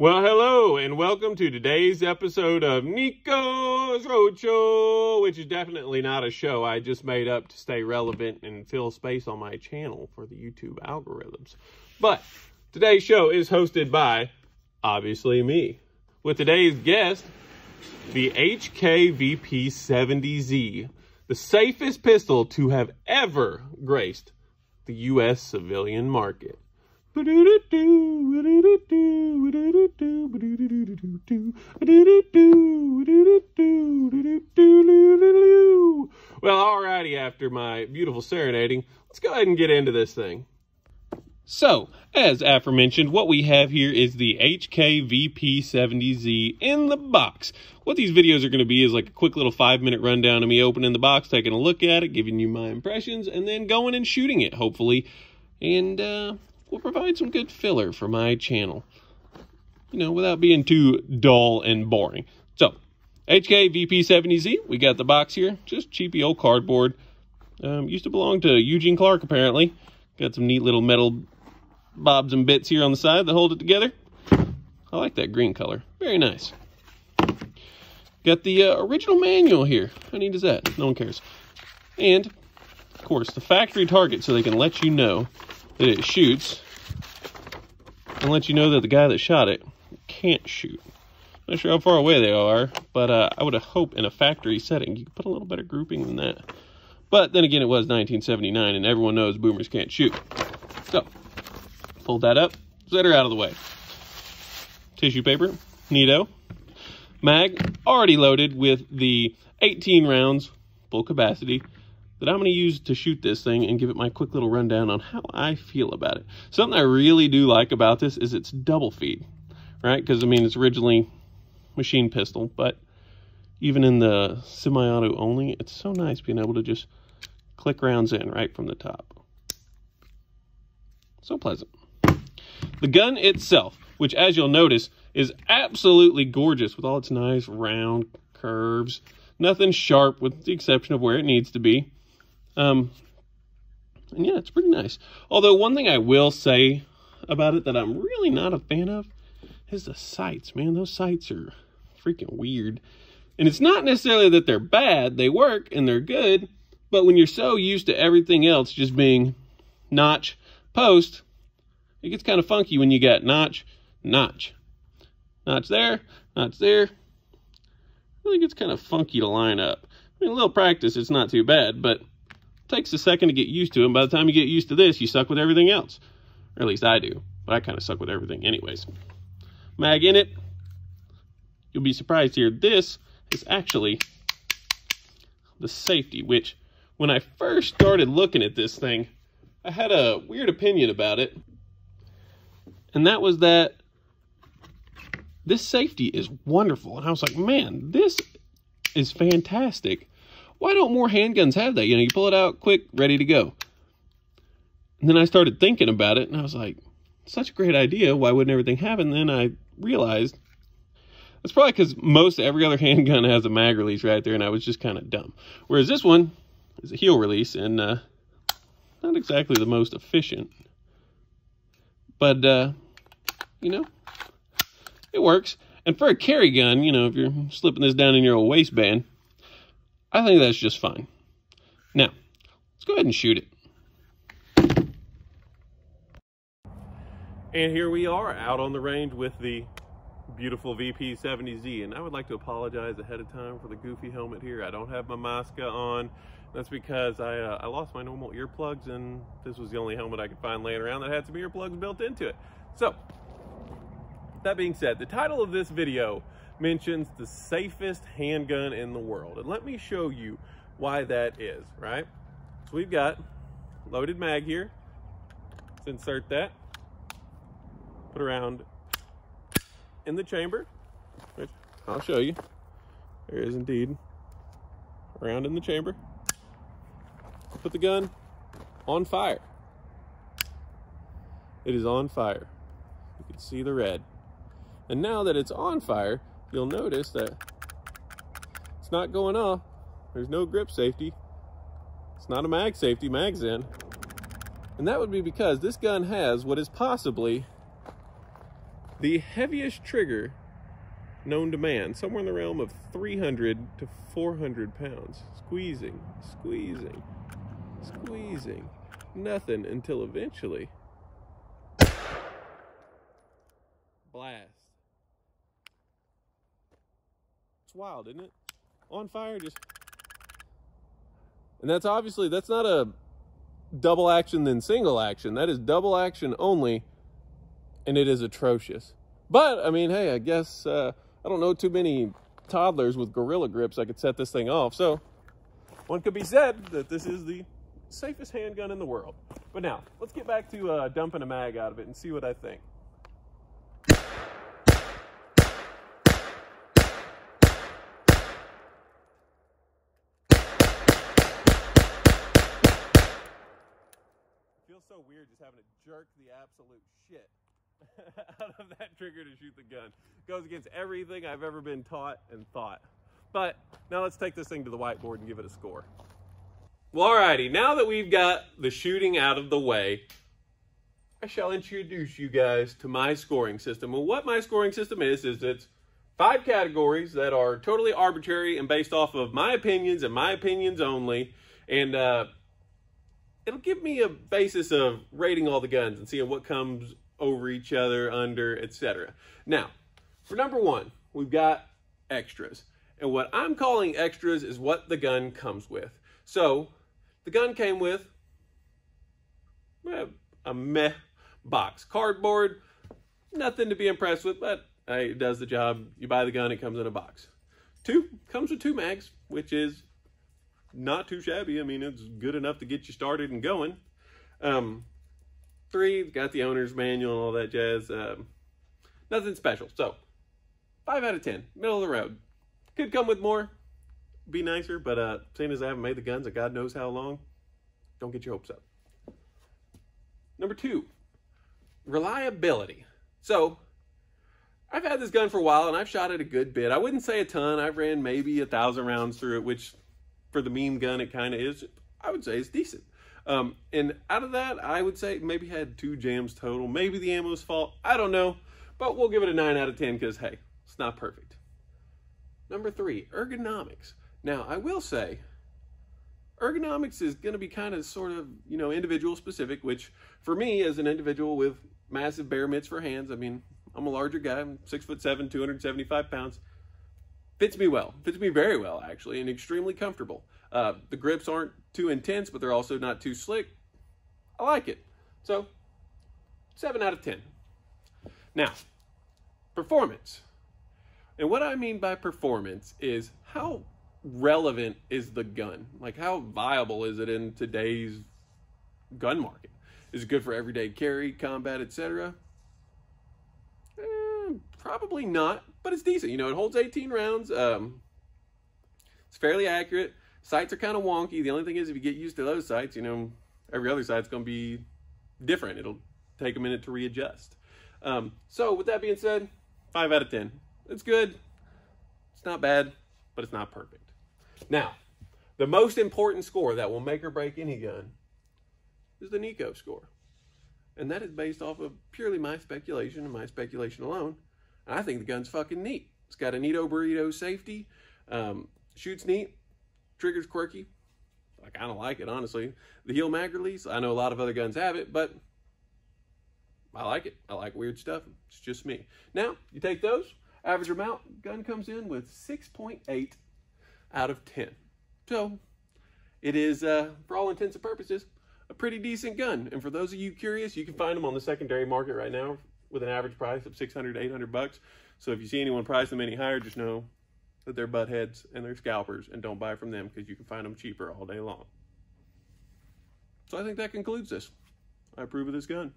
Well, hello, and welcome to today's episode of Niko's Roadshow, which is definitely not a show I just made up to stay relevant and fill space on my channel for the YouTube algorithms. But today's show is hosted by, obviously, me, with today's guest, the HKVP70Z, the safest pistol to have ever graced the U.S. civilian market. Well, alrighty, after my beautiful serenading, let's go ahead and get into this thing. So, as aforementioned, what we have here is the HKVP70Z in the box. What these videos are going to be is like a quick little five minute rundown of me opening the box, taking a look at it, giving you my impressions, and then going and shooting it, hopefully. And, uh, will provide some good filler for my channel. You know, without being too dull and boring. So, HK VP70Z, we got the box here. Just cheapy old cardboard. Um, used to belong to Eugene Clark, apparently. Got some neat little metal bobs and bits here on the side that hold it together. I like that green color. Very nice. Got the uh, original manual here. How neat is that? No one cares. And, of course, the factory target so they can let you know that it shoots and let you know that the guy that shot it can't shoot. Not sure how far away they are, but uh, I would hope in a factory setting you could put a little better grouping than that. But then again, it was 1979, and everyone knows boomers can't shoot. So, fold that up, set her out of the way. Tissue paper, neato. Mag, already loaded with the 18 rounds, full capacity, that I'm going to use to shoot this thing and give it my quick little rundown on how I feel about it. Something I really do like about this is it's double feed, right? Because, I mean, it's originally machine pistol, but even in the semi-auto only, it's so nice being able to just click rounds in right from the top. So pleasant. The gun itself, which as you'll notice, is absolutely gorgeous with all its nice round curves. Nothing sharp with the exception of where it needs to be. Um, and yeah, it's pretty nice. Although one thing I will say about it that I'm really not a fan of is the sights, man. Those sights are freaking weird. And it's not necessarily that they're bad. They work and they're good. But when you're so used to everything else just being notch, post, it gets kind of funky when you got notch, notch. Notch there, notch there. I really gets kind of funky to line up. I mean, a little practice, it's not too bad, but takes a second to get used to, and by the time you get used to this, you suck with everything else. Or at least I do, but I kind of suck with everything anyways. Mag in it. You'll be surprised here. This is actually the safety, which when I first started looking at this thing, I had a weird opinion about it. And that was that this safety is wonderful. And I was like, man, this is fantastic why don't more handguns have that? You know, you pull it out quick, ready to go. And then I started thinking about it, and I was like, such a great idea. Why wouldn't everything have? And then I realized that's probably because most every other handgun has a mag release right there, and I was just kind of dumb. Whereas this one is a heel release, and uh, not exactly the most efficient. But, uh, you know, it works. And for a carry gun, you know, if you're slipping this down in your old waistband, I think that's just fine. Now, let's go ahead and shoot it. And here we are out on the range with the beautiful VP70Z. And I would like to apologize ahead of time for the goofy helmet here. I don't have my Masca on. That's because I, uh, I lost my normal earplugs and this was the only helmet I could find laying around that had some earplugs built into it. So, that being said, the title of this video mentions the safest handgun in the world. And let me show you why that is, right? So we've got loaded mag here. Let's insert that. Put around in the chamber, which I'll show you. There is indeed around in the chamber. Put the gun on fire. It is on fire. You can see the red. And now that it's on fire, you'll notice that it's not going off. There's no grip safety. It's not a mag safety, mag's in. And that would be because this gun has what is possibly the heaviest trigger known to man, somewhere in the realm of 300 to 400 pounds. Squeezing, squeezing, squeezing. Nothing until eventually. Blast. It's wild, isn't it? On fire, just. And that's obviously, that's not a double action then single action. That is double action only, and it is atrocious. But, I mean, hey, I guess. Uh, I don't know too many toddlers with gorilla grips I could set this thing off. So one could be said that this is the safest handgun in the world. But now, let's get back to uh, dumping a mag out of it and see what I think. So weird just having to jerk the absolute shit out of that trigger to shoot the gun. Goes against everything I've ever been taught and thought. But now let's take this thing to the whiteboard and give it a score. Well, alrighty, now that we've got the shooting out of the way, I shall introduce you guys to my scoring system. And what my scoring system is, is it's five categories that are totally arbitrary and based off of my opinions and my opinions only. And uh, it'll give me a basis of rating all the guns and seeing what comes over each other, under, etc. Now, for number one, we've got extras. And what I'm calling extras is what the gun comes with. So, the gun came with eh, a meh box. Cardboard, nothing to be impressed with, but hey, it does the job. You buy the gun, it comes in a box. Two, comes with two mags, which is not too shabby. I mean, it's good enough to get you started and going. Um, three, got the owner's manual and all that jazz. Um, nothing special. So, five out of ten, middle of the road. Could come with more, be nicer, but uh, seeing as I haven't made the guns at God knows how long, don't get your hopes up. Number two, reliability. So, I've had this gun for a while and I've shot it a good bit. I wouldn't say a ton. I've ran maybe a thousand rounds through it, which for the meme gun it kind of is. I would say it's decent. Um, and out of that, I would say maybe had two jams total. Maybe the ammo's fault. I don't know. But we'll give it a 9 out of 10 because, hey, it's not perfect. Number three, ergonomics. Now, I will say, ergonomics is going to be kind of sort of, you know, individual specific, which for me, as an individual with massive bare mitts for hands, I mean, I'm a larger guy. I'm six foot seven, 275 pounds. Fits me well. Fits me very well, actually, and extremely comfortable. Uh, the grips aren't too intense, but they're also not too slick. I like it. So, 7 out of 10. Now, performance. And what I mean by performance is how relevant is the gun? Like, how viable is it in today's gun market? Is it good for everyday carry, combat, etc.? Probably not, but it's decent. You know, it holds 18 rounds. Um, it's fairly accurate. Sights are kind of wonky. The only thing is if you get used to those sights, you know, every other sight's going to be different. It'll take a minute to readjust. Um, so with that being said, 5 out of 10. It's good. It's not bad, but it's not perfect. Now, the most important score that will make or break any gun is the Niko score. And that is based off of purely my speculation and my speculation alone. I think the gun's fucking neat. It's got a Neato Burrito safety, um, shoots neat, Trigger's quirky. I kind of like it, honestly. The heel mag release, I know a lot of other guns have it, but I like it. I like weird stuff. It's just me. Now, you take those, average out, gun comes in with 6.8 out of 10. So, it is, uh, for all intents and purposes, a pretty decent gun. And for those of you curious, you can find them on the secondary market right now with an average price of 600 to 800 bucks. So if you see anyone price them any higher, just know that they're butt heads and they're scalpers and don't buy from them because you can find them cheaper all day long. So I think that concludes this. I approve of this gun.